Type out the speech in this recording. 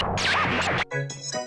you